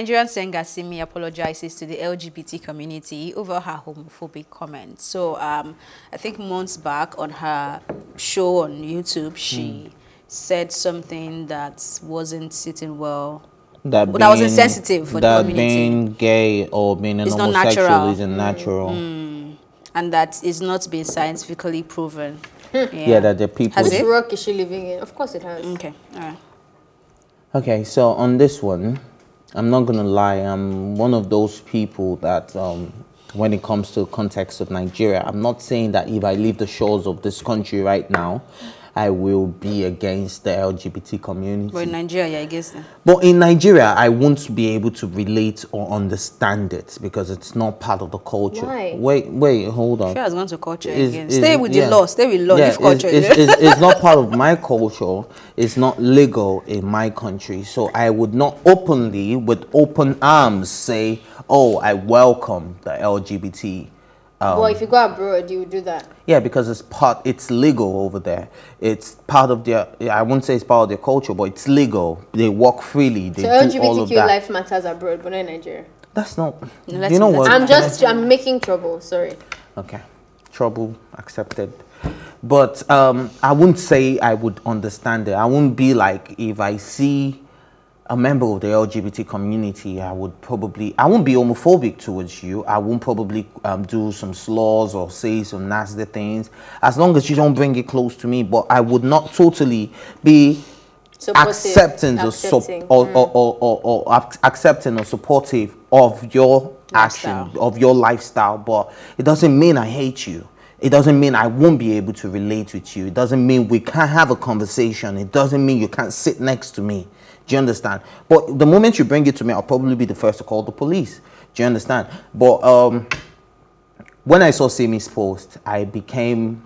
Nigerian singer Simi apologizes to the LGBT community over her homophobic comments. So um, I think months back on her show on YouTube, she mm. said something that wasn't sitting well. That, being, that was insensitive for the community. That being gay or being an it's homosexual isn't natural. Mm. And that is not being scientifically proven. yeah. yeah, that the people... Which rock is she living in? Of course it has. Okay, all right. Okay, so on this one, I'm not gonna lie, I'm one of those people that um, when it comes to context of Nigeria, I'm not saying that if I leave the shores of this country right now, I will be against the LGBT community. But in Nigeria, I guess. But in Nigeria, I won't be able to relate or understand it because it's not part of the culture. Why? Wait, wait, hold on. Sure has gone to culture again. Stay with yeah. the law. Stay with law. Yeah, culture. It's, it's, it's not part of my culture. It's not legal in my country. So I would not openly, with open arms, say, "Oh, I welcome the LGBT." Um, well, if you go abroad, you would do that. Yeah, because it's part, it's legal over there. It's part of their, I wouldn't say it's part of their culture, but it's legal. They walk freely. They so LGBTQ life matters abroad, but not in Nigeria. That's not, no, you know what? I'm just, I'm making trouble, sorry. Okay, trouble accepted. But um, I wouldn't say I would understand it. I wouldn't be like, if I see a member of the LGBT community, I would probably, I won't be homophobic towards you. I won't probably um, do some slurs or say some nasty things, as long as you don't bring it close to me. But I would not totally be accepting, accepting. Or, mm. or, or, or, or, accepting or supportive of your lifestyle. action, of your lifestyle. But it doesn't mean I hate you. It doesn't mean I won't be able to relate with you. It doesn't mean we can't have a conversation. It doesn't mean you can't sit next to me. Do you understand? But the moment you bring it to me, I'll probably be the first to call the police. Do you understand? But um, when I saw Simi's post, I became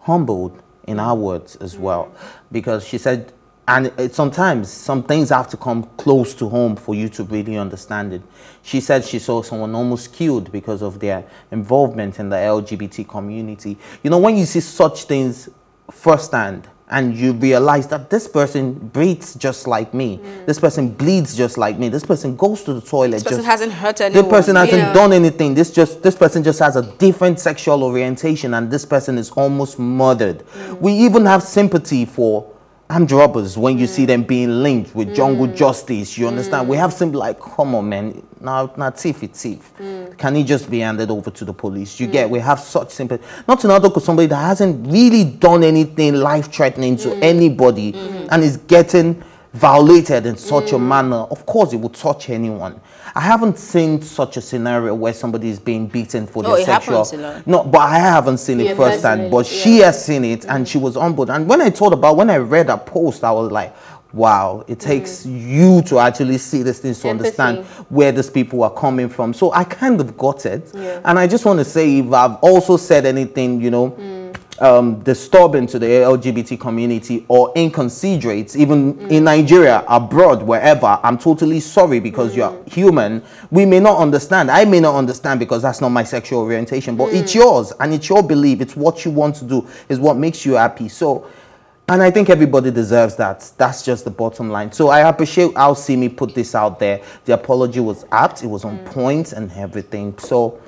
humbled in our words as well. Because she said, and it, sometimes some things have to come close to home for you to really understand it. She said she saw someone almost killed because of their involvement in the LGBT community. You know, when you see such things firsthand, and you realize that this person breathes just like me. Mm. This person bleeds just like me. This person goes to the toilet. This person just, hasn't hurt anyone. This person hasn't yeah. done anything. This just this person just has a different sexual orientation, and this person is almost murdered. Mm. We even have sympathy for armed robbers when you mm. see them being linked with jungle mm. justice. You understand? Mm. We have simply like, come on, man. Now, now, thief is thief. Mm. Can he just be handed over to the police? You get? Mm. We have such simple Not to another somebody that hasn't really done anything life-threatening to mm. anybody and is getting violated in such a manner. Of course, it would touch anyone. I haven't seen such a scenario where somebody is being beaten for oh, their sexual. No, but I haven't seen it firsthand. But yeah. she has seen it, and she was on board. And when I thought about when I read that post, I was like, wow it takes mm. you to actually see these things to Empathy. understand where these people are coming from so i kind of got it yeah. and i just want to say if i've also said anything you know mm um, disturbing to the LGBT community or inconsiderate, even mm. in Nigeria, abroad, wherever, I'm totally sorry because mm. you're human. We may not understand. I may not understand because that's not my sexual orientation, but mm. it's yours and it's your belief. It's what you want to do, is what makes you happy. So, and I think everybody deserves that. That's just the bottom line. So I appreciate how Simi put this out there. The apology was apt, it was on mm. point and everything. So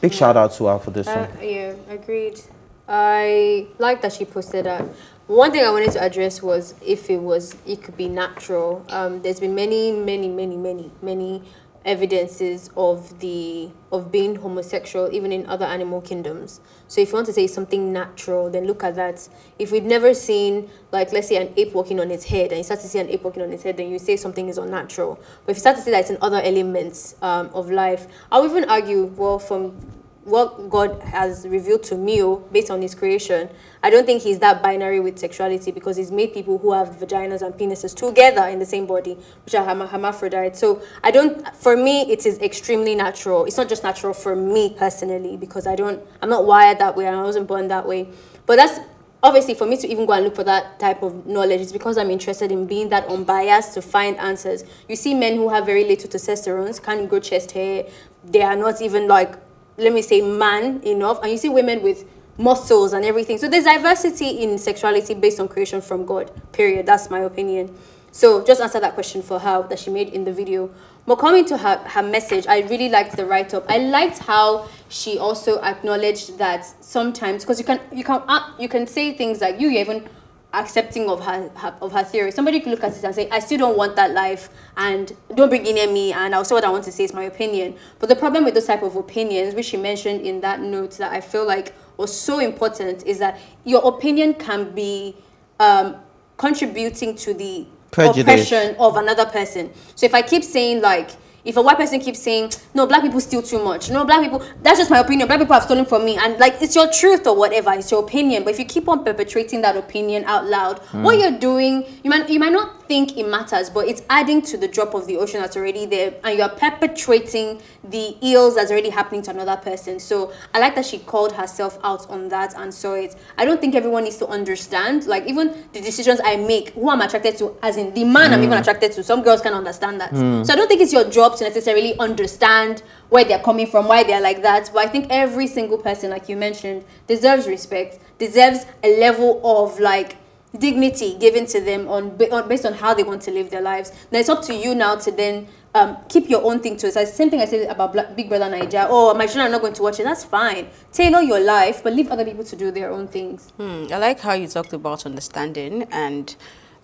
big shout out to her for this uh, one. Yeah, agreed. I like that she posted that. One thing I wanted to address was if it was, it could be natural. Um, there's been many, many, many, many, many evidences of the of being homosexual even in other animal kingdoms so if you want to say something natural then look at that if we've never seen like let's say an ape walking on its head and you start to see an ape walking on its head then you say something is unnatural but if you start to see that it's in other elements um, of life i'll even argue well from what God has revealed to me oh, based on his creation, I don't think he's that binary with sexuality because he's made people who have vaginas and penises together in the same body, which are hermaphrodites. So I don't, for me, it is extremely natural. It's not just natural for me personally because I don't, I'm not wired that way and I wasn't born that way. But that's obviously for me to even go and look for that type of knowledge it's because i'm interested in being that unbiased to find answers you see men who have very little testosterone can't grow chest hair they are not even like let me say, man enough, and you see women with muscles and everything. So there's diversity in sexuality based on creation from God, period. That's my opinion. So just answer that question for her that she made in the video. but coming to her, her message, I really liked the write up. I liked how she also acknowledged that sometimes because you can you can uh, you can say things like you even accepting of her, her, of her theory. Somebody could look at it and say, I still don't want that life and don't bring in near me and I'll say what I want to say is my opinion. But the problem with those type of opinions, which she mentioned in that note that I feel like was so important is that your opinion can be um, contributing to the Prejudice. oppression of another person. So if I keep saying like, if a white person keeps saying, no, black people steal too much. No, black people, that's just my opinion. Black people have stolen from me. And like, it's your truth or whatever. It's your opinion. But if you keep on perpetrating that opinion out loud, what hmm. you're doing, you might, you might not think it matters, but it's adding to the drop of the ocean that's already there. And you're perpetrating the ills that's already happening to another person. So I like that she called herself out on that and saw it. I don't think everyone needs to understand, like, even the decisions I make, who I'm attracted to, as in the man I'm even mm. attracted to. Some girls can understand that. Mm. So I don't think it's your job to necessarily understand where they're coming from, why they're like that. But I think every single person, like you mentioned, deserves respect, deserves a level of like dignity given to them on, on based on how they want to live their lives. Now it's up to you now to then um, keep your own thing to it. It's the same thing I said about Black, Big Brother Nigeria. Oh, my children are not going to watch it. That's fine. Tailor your life, but leave other people to do their own things. Hmm, I like how you talked about understanding and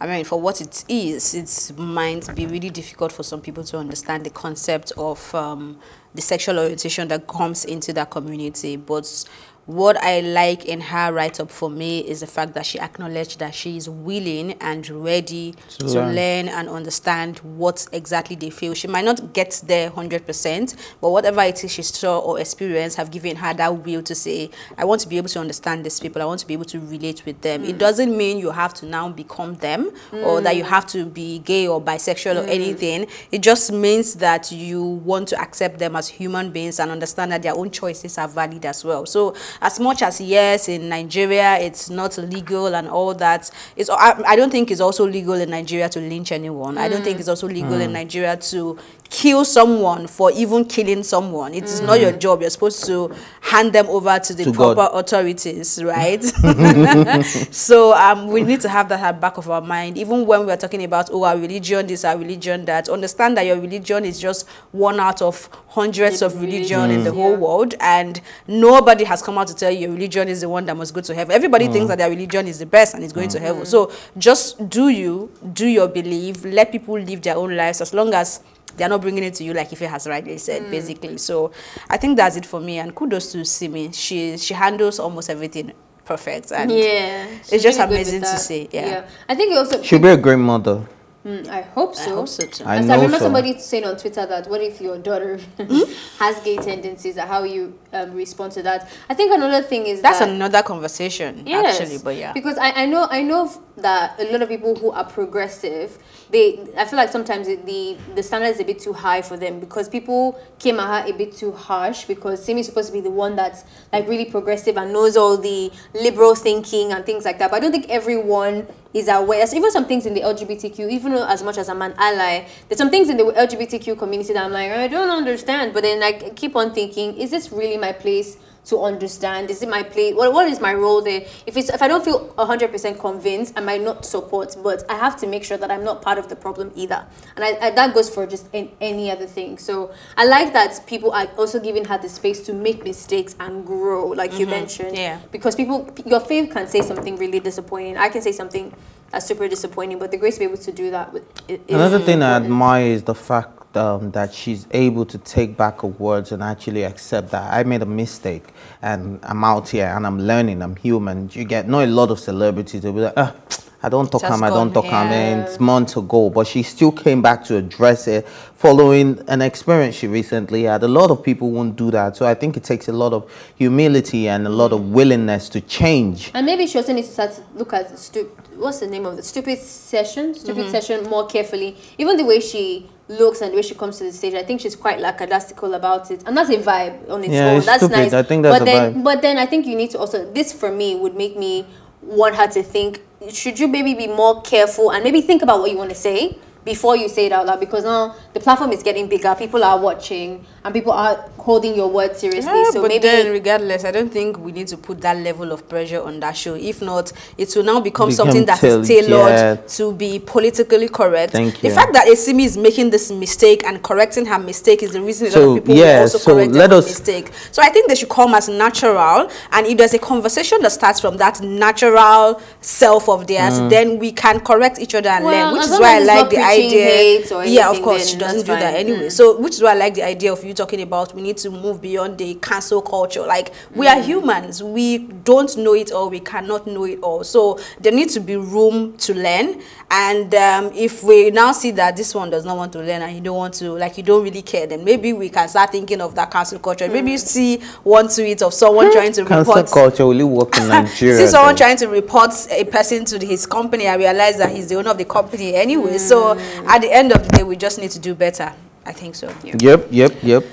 I mean, for what it is, it might be really difficult for some people to understand the concept of um, the sexual orientation that comes into that community. But what I like in her write up for me is the fact that she acknowledged that she is willing and ready To to, learn. learn and understand what exactly they feel. She might not get there 100%, but whatever it is she saw or experienced have given her that will to say, I want to be able to understand these people. I want to be able to relate with them. It mm. doesn't mean you have to now become them or that you mm. have to be gay or bisexual or mm. anything. It just means that you want to accept them as human beings and understand that their own choices are valid as well. So as much as yes, in Nigeria it's not legal and all that, it's I, I don't think it's also legal in Nigeria to lynch anyone. I don't think mm. it's also legal in mm. Nigeria to kill someone for even killing someone. It is not your mm. job. You're supposed to hand them over to the To God. proper authorities, right? so um, we need to have that at the back of our mind, even when we are talking about oh our religion, this our religion, that. Understand that your religion is just one out of hundreds of religion in the whole Yeah. world, and nobody has come out to tell you your religion is the one that must go to heaven. Everybody mm. thinks that their religion is the best and is going to mm. heaven. So just do you, do your belief, let people live their own lives as long as they're not bringing it to you like if it has rightly said mm. basically so i think that's it for me and kudos to simi she she handles almost everything perfect and Yeah, it's just really amazing to that. see, yeah. I think it also. She'll be a great mother. Mm, I hope so. I so. hope so too. I As I remember so. somebody saying on Twitter that what if your daughter Hmm? has gay tendencies how you um, respond to that. I think another thing is that's that another conversation Yes, actually but yeah Because I, I know I know that a lot of people who are progressive, they I feel like sometimes it, the the standard is a bit too high for them because people came at her a bit too harsh because Simi is supposed to be the one that's like really progressive and knows all the liberal thinking and things like that. But I don't think everyone is aware. So even some things in the LGBTQ, even though as much as I'm an ally, there's some things in the LGBTQ community that I'm like I don't understand. But then I keep on thinking, is this really my place? To understand. Is it my place what, what is my role there? If it's if i don't feel 100% convinced i might not support but i have to make sure that i'm not part of the problem either. And I, I, that goes for just an, any other thing. So i like that people are also giving her the space to make mistakes and grow like you mm-hmm. mentioned. Yeah. because people your faith can say something really disappointing. I can say something that's super disappointing but the grace to be able to do that with i- is Another thing I admire is the fact um, that she's able to take back her words and actually accept that I made a mistake and I'm out here and I'm learning, I'm human. You get not a lot of celebrities will be like, ah, I don't talk Just him, I don't talk him, yeah. it's months ago. But she still came back to address it following an experience she recently had. A lot of people won't do that. So I think it takes a lot of humility and a lot of willingness to change. And maybe she also needs to start to look at stu- what's the name of the stupid session, stupid Mm-hmm. session more carefully. Even the way she looks and the way she comes to the stage, I think she's quite lackadaisical about it, and that's a vibe on its Yeah, own. it's that's stupid. nice. I think that's but a then, vibe. but then I think you need to also this for me would make me want her to think: should you maybe be more careful and maybe think about what you want to say before you say it out loud because now the platform is getting bigger, people are watching, and people are holding your word seriously. Yeah, so but maybe then, regardless, I don't think we need to put that level of pressure on that show. If not, it will now become, Become something that is tailored yeah. to be politically correct. Thank you. the fact that Esimi is making this mistake and correcting her mistake is the reason a lot of people yeah, will also so correct let us- mistake. So I think they should come as natural, and if there's a conversation that starts from that natural self of theirs, Mm. then we can correct each other and Well, learn. Which is why I like the preaching idea. hate or yeah, of course, then she doesn't that's do that anyway. Mm. So, which is why I like the idea of you talking about we need to move beyond the cancel culture. Like, we Mm. are humans. We don't know it all. We cannot know it all. So, there needs to be room to learn. And um, if we now see that this one does not want to learn and you don't want to, like, you don't really care, then maybe we can start thinking of that cancel culture. Maybe Mm. you see one tweet of someone trying to Cancel report. culture only work in Nigeria. See someone though. trying to report a person to his company and realize that he's the owner of the company anyway. So Mm. At the end of the day, we just need to do better. I think so. Yep, yep, yep.